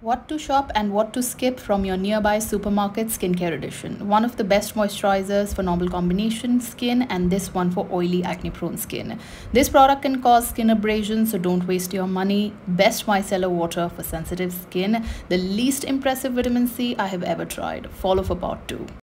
What to shop and what to skip from your nearby supermarket skincare edition. One of the best moisturizers for normal combination skin and this one for oily acne prone skin. This product can cause skin abrasions so don't waste your money. Best micellar water for sensitive skin. The least impressive vitamin C I have ever tried. Follow for part 2.